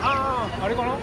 あああれかな？